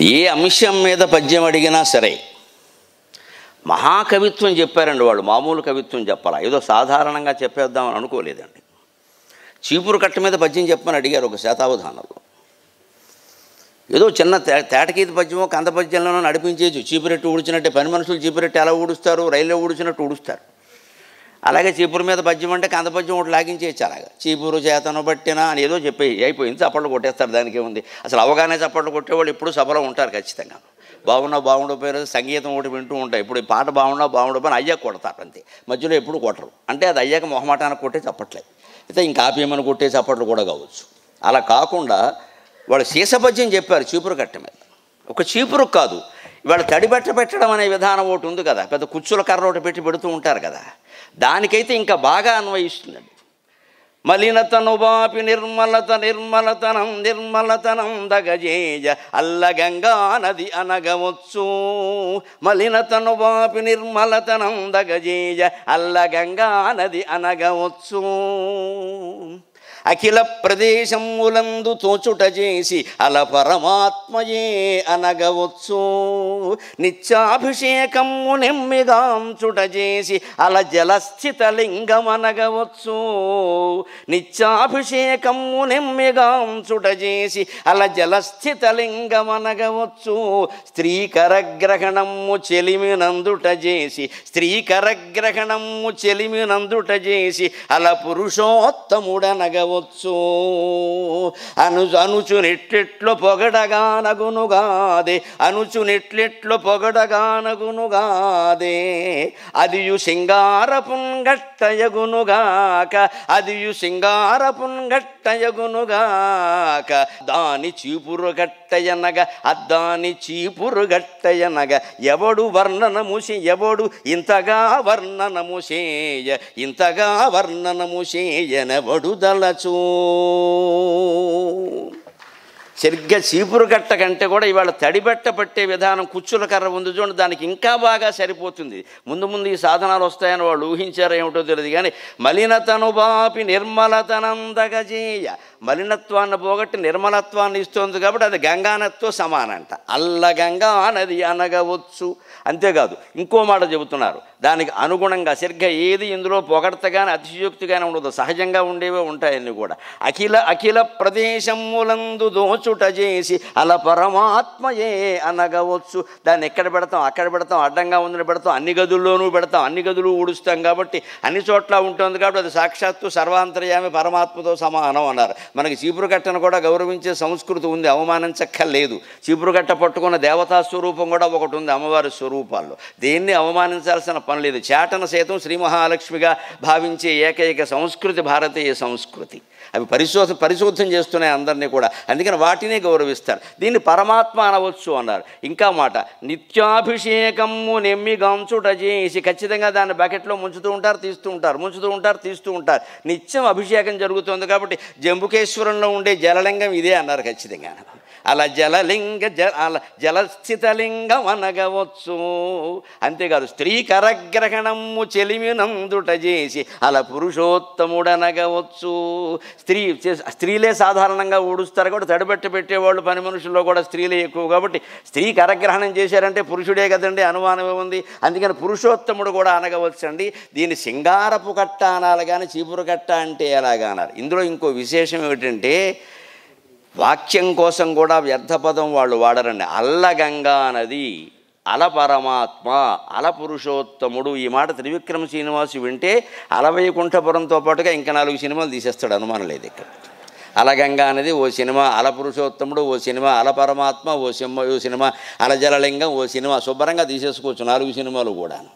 ఏ అంశం మీద పద్యం అడిగినా సరే మహాకవిత్వం చెప్పారండి వాళ్ళు మామూలు కవిత్వం చెప్పాలా? ఏదో సాధారణంగా చెప్పేద్దామని అనుకోలేదండి. చీపురు కట్ట మీద పద్యం చెప్పమని అడిగారు ఒక శాతావధానంలో. ఏదో చిన్న తే తేటకీత పద్యమో కంద పద్యంలోనో నడిపించేసి చీపురెట్టు ఊడిచినట్టే పని మనుషులు చీపురెట్టు ఎలా ఊడుస్తారు? రైల్లో ఊడిచినట్టు ఊడుస్తారు. అలాగే చీపురు మీద పద్యం అంటే కంద పద్యం ఒకటి లాగించేయచ్చు అలాగా. చీపురు చేతను బట్టినా అని ఏదో చెప్పి అయిపోయింది చప్పట్లు కొట్టేస్తారు దానికి ఉంది అసలు అవగానే చప్పట్లు కొట్టేవాళ్ళు ఇప్పుడు సభలో ఉంటారు ఖచ్చితంగా. బాగున్నా బాగుండకపోయినా సంగీతం ఒకటి వింటూ ఉంటాయి ఇప్పుడు ఈ పాట బాగున్నా బాగుండకపోయినా అయ్యాక కొడతారు అంతే. మధ్యలో ఎప్పుడు కొట్టరు. అంటే అది అయ్యాక మొహమాటానికి కొట్టే చప్పట్లేదు అయితే ఇంకా ఆపేయమని కొట్టే చప్పట్లు కూడా కావచ్చు. అలా కాకుండా వాళ్ళు సీసపద్యం చెప్పారు చీపురు కట్ట మీద. ఒక చీపురు కాదు ఇవాళ తడిబట్ట పెట్టడం అనే విధానం ఒకటి ఉంది కదా. పెద్ద కుచ్చుల కర్ర ఒకటి పెట్టి పెడుతూ ఉంటారు కదా. దానికైతే ఇంకా బాగా అన్వయిస్తుందండి మలినతను బాపి నిర్మలత నిర్మలతనం నిర్మలతనం దగజేజ అల్ల గంగా నది అనగవచ్చు మలినతను బాపి నిర్మలతనం దగజేజ అల్ల గంగా నది అనగవచ్చు అఖిల ప్రదేశములందు తోచుట చేసి అల పరమాత్మయే అనగవచ్చు. నిత్యాభిషేకము నెమ్మిగాంచుట చేసి అల జలస్థిత లింగమనగవచ్చు నిత్యాభిషేకము నెమ్మిగాంచుట చేసి అల జలస్థిత లింగమనగవచ్చు స్త్రీకరగ్రహణము చెలిమినందుట చేసి స్త్రీకరగ్రహణము చెలిమినందుట చేసి అల పురుషోత్తముడనగవచ్చు. అను అనుచునిట్లిట్లు పొగడగానగునుగాదే అది పొగడగానగునుగాదే అదియు సింగారపుంగట్టయగునుగాక అదియు సింగారపుంగట్టయగునుగాక దాని చీపురు గట్టయనగ అద్దాని చీపురు గట్టయనగ. ఎవడు వర్ణనముసి ఎవడు ఇంతగా వర్ణనముసేయ ఇంతగా వర్ణనముసేయనెవడు رسول సరిగ్గా చీపురు కట్ట కంటే కూడా ఇవాళ తడిబట్ట పట్టే విధానం కుచ్చుల కర్ర ఉంది చూడండి దానికి ఇంకా బాగా సరిపోతుంది. ముందు ముందు ఈ సాధనాలు వస్తాయని వాళ్ళు ఊహించారో ఏమిటో తెలియదు కానీ మలినతను బాపి నిర్మలతనందగజేయ. మలినత్వాన్ని పోగొట్టి నిర్మలత్వాన్ని ఇస్తుంది కాబట్టి అది గంగానత్వం సమానంట. అల్ల గంగా నది అనగవచ్చు. అంతేకాదు ఇంకో మాట చెబుతున్నారు. దానికి అనుగుణంగా సరిగ్గా ఏది ఇందులో పొగడతగానే అతిశయోక్తిగానే ఉండదు. సహజంగా ఉండేవే ఉంటాయన్నీ కూడా. అఖిల అఖిల ప్రదేశములందు దోచుట చేసి అలా పరమాత్మయే అనగవచ్చు. దాన్ని ఎక్కడ పెడతాం? అక్కడ పెడతాం? అడ్డంగా ఉందని పెడతాం? అన్ని గదుల్లోనూ పెడతాం. అన్ని గదులు ఊడుస్తాం కాబట్టి అన్ని చోట్ల ఉంటుంది కాబట్టి అది సాక్షాత్తు సర్వాంతర్యామి పరమాత్మతో సమానం అన్నారు. మనకి చీపురు కట్టను కూడా గౌరవించే సంస్కృతి ఉంది అవమానించక్కర్లేదు. చీపురు కట్ట పట్టుకున్న దేవతా స్వరూపం కూడా ఒకటి ఉంది అమ్మవారి స్వరూపాల్లో. దేన్ని అవమానించాల్సిన పని లేదు. చేటన సైతం శ్రీ మహాలక్ష్మిగా భావించే ఏకైక సంస్కృతి భారతీయ సంస్కృతి. అవి పరిశోధ పరిశోధన చేస్తున్నాయి అందరినీ కూడా. అందుకని వాటినే గౌరవిస్తారు. దీన్ని పరమాత్మ అనవచ్చు అన్నారు. ఇంకా మాట నిత్యాభిషేకము నెమ్మిగాంచుట చేసి ఖచ్చితంగా దాన్ని బకెట్లో ముంచుతూ ఉంటారు తీస్తూ ఉంటారు ముంచుతూ ఉంటారు తీస్తూ ఉంటారు. నిత్యం అభిషేకం జరుగుతుంది కాబట్టి జంబుకేశ్వరంలో ఉండే జలలింగం ఇదే అన్నారు ఖచ్చితంగా అలా జలలింగ జ అలా జలస్థితలింగం అనగవచ్చు. అంతేకాదు స్త్రీ కరగ్రహణము చెలిమినందుట చేసి అలా పురుషోత్తముడనగవచ్చు. స్త్రీ స్త్రీలే సాధారణంగా ఊడుస్తారు కాబట్టి తడిబెట్ట పెట్టేవాళ్ళు పని మనుషుల్లో కూడా స్త్రీలే ఎక్కువ కాబట్టి స్త్రీ కరగ్రహణం చేశారంటే పురుషుడే కదండి అనుమానమే ఉంది అందుకని పురుషోత్తముడు కూడా అనగవచ్చు అండి దీన్ని సింగారపు కట్ట అనాలి కానీ చీపురు కట్ట అంటే ఎలాగా అన్నారు ఇందులో ఇంకో విశేషం ఏమిటంటే వాక్యం కోసం కూడా వ్యర్థపదం వాళ్ళు వాడరండి. అల్లగంగా నది అల పరమాత్మ అల పురుషోత్తముడు ఈ మాట త్రివిక్రమ శ్రీనివాసు వింటే అలవైకుంఠపురంతో పాటుగా ఇంకా నాలుగు సినిమాలు తీసేస్తాడు అనుమానం లేదు ఇక్కడ. అలగంగా అనేది ఓ సినిమా అల పురుషోత్తముడు ఓ సినిమా అల పరమాత్మ ఓ సినిమా ఓ సినిమా అలజలలింగం ఓ సినిమా శుభ్రంగా తీసేసుకోవచ్చు నాలుగు సినిమాలు కూడాను.